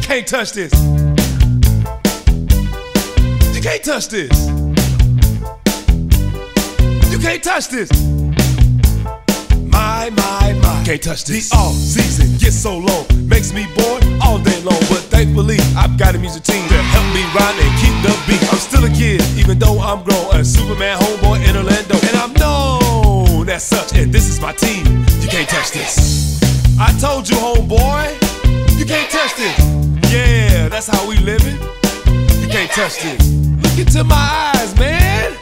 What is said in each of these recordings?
You can't touch this. You can't touch this. You can't touch this. My, my, my. Can't touch this. The off season gets so long, makes me bored all day long. But thankfully, I've got a music team to help me rhyme and keep the beat. I'm still a kid, even though I'm grown. A Superman homeboy in Orlando. And I'm known as such, and this is my team. You can't touch this. I told you, homeboy, you can't touch this. Yeah, that's how we living. You can't touch this. Look into my eyes, man.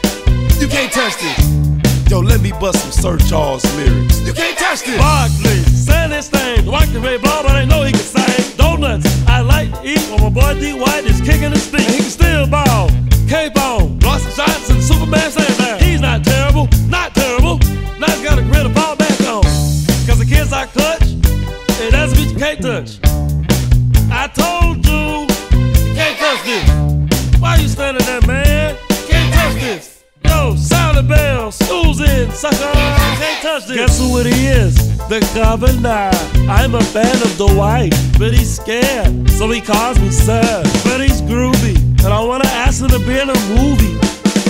You can't touch this. Yo, let me bust some Sir Charles lyrics. You can't touch this. Barkley, thing. White the red ball, but I know he can sing. Donuts, I like to eat when my boy D You there, man? Can't touch this. Yo, sound the bell, school's in, sucker. Can't touch this. Guess who it is? The governor. I'm a fan of the white, but he's scared, so he calls me sir. But he's groovy, and I wanna ask him to be in a movie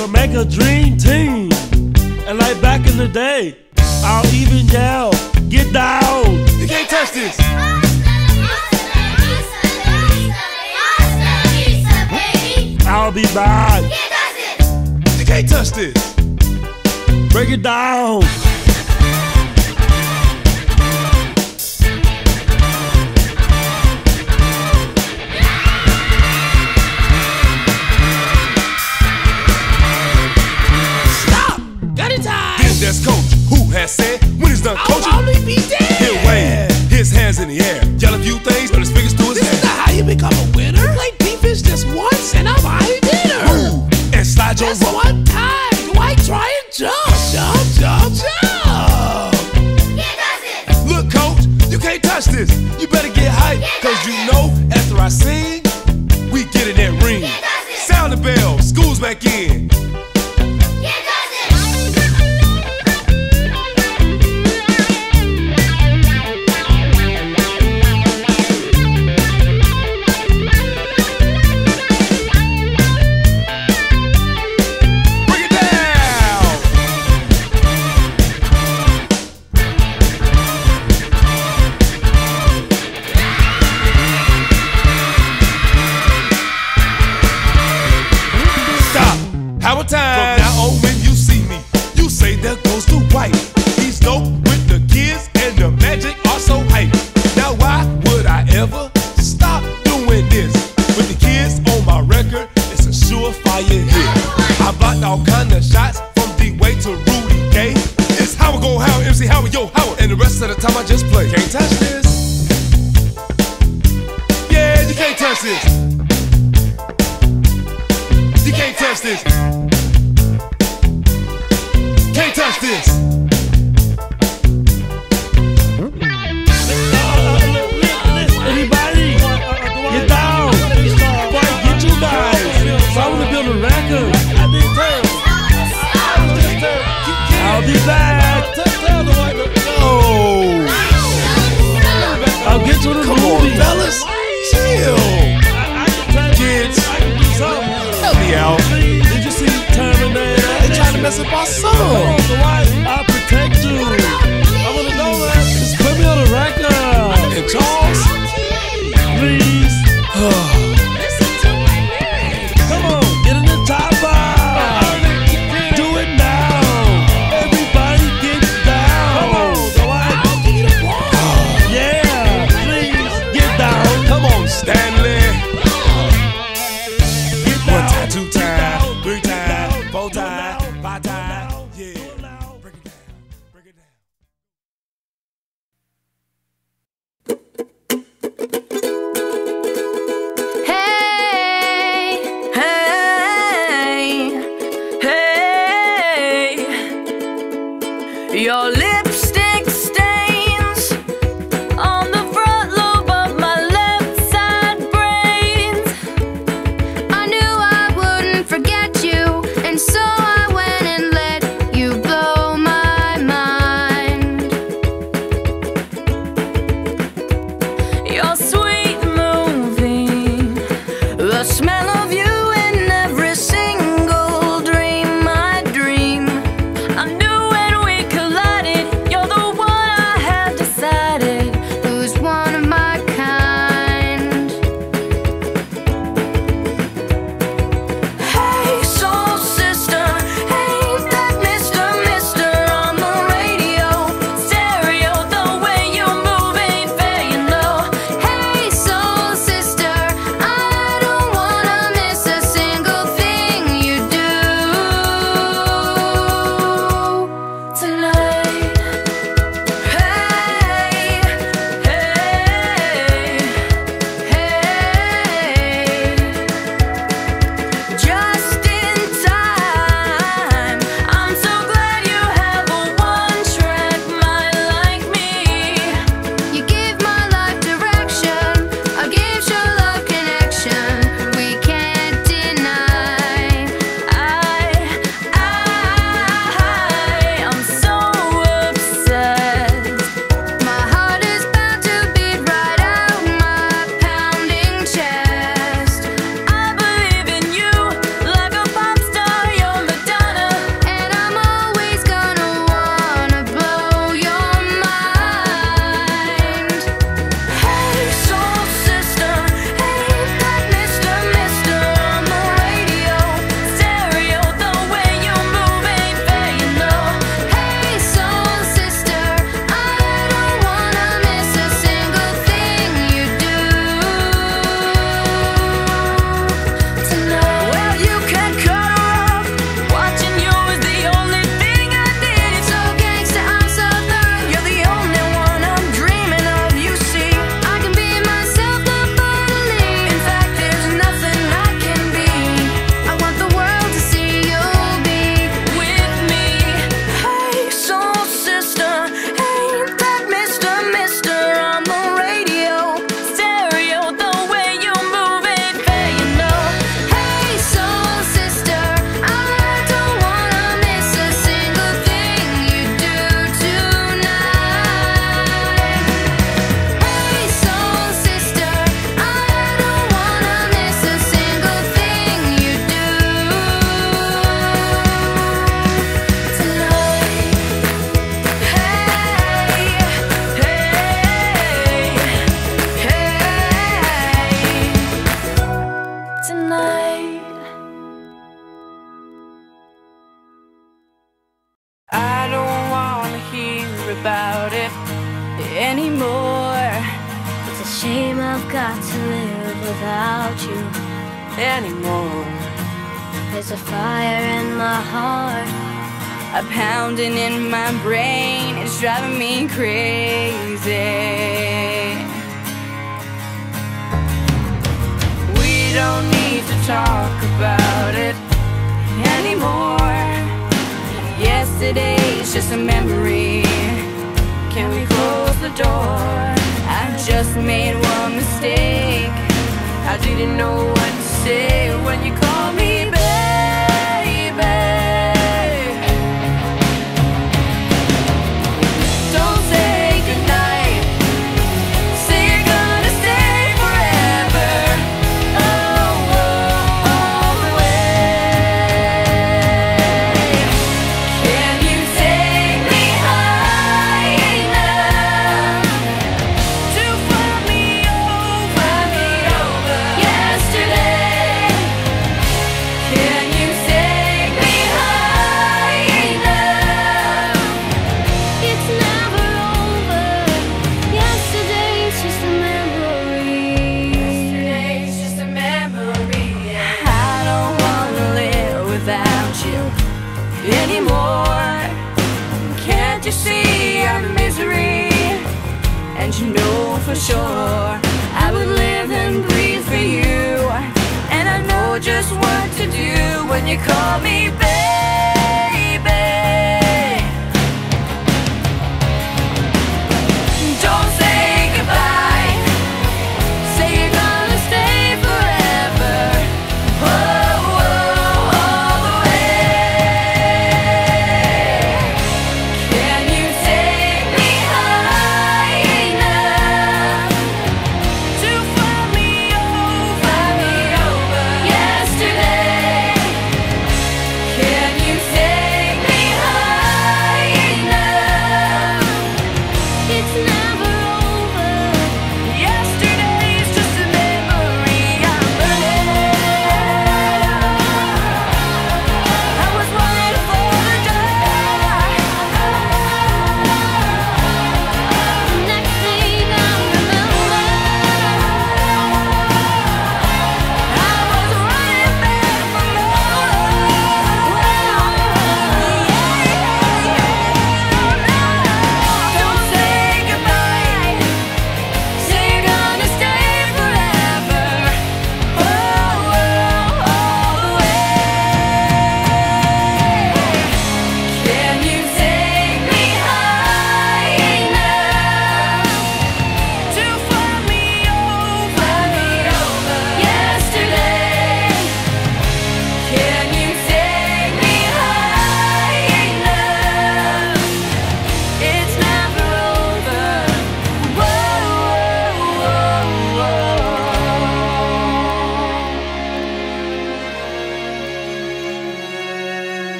or make a dream team. And like back in the day, I'll even yell, this. Break it down. This. You with the kids, and the magic are so hype. Now, why would I ever stop doing this? With the kids on my record, it's a surefire hit. I blocked all kind of shots from D-Wade to Rudy Gay. It's Howard Go Howard, MC Howard, Yo Howard, and the rest of the time I just play. Can't touch this. Yeah, you can't touch this. You can't touch this. Can't touch this. To the come on, fellas. Chill. Kids, help me out. Did you see Terminator? They trying to mess up our song. I'll protect you. I want to know that. Just put me on the record. And a fire in my heart, a pounding in my brain. It's driving me crazy. We don't need to talk about it anymore. Yesterday's just a memory. Can we close the door? I just made one mistake. I didn't know what to say when you called you call me back.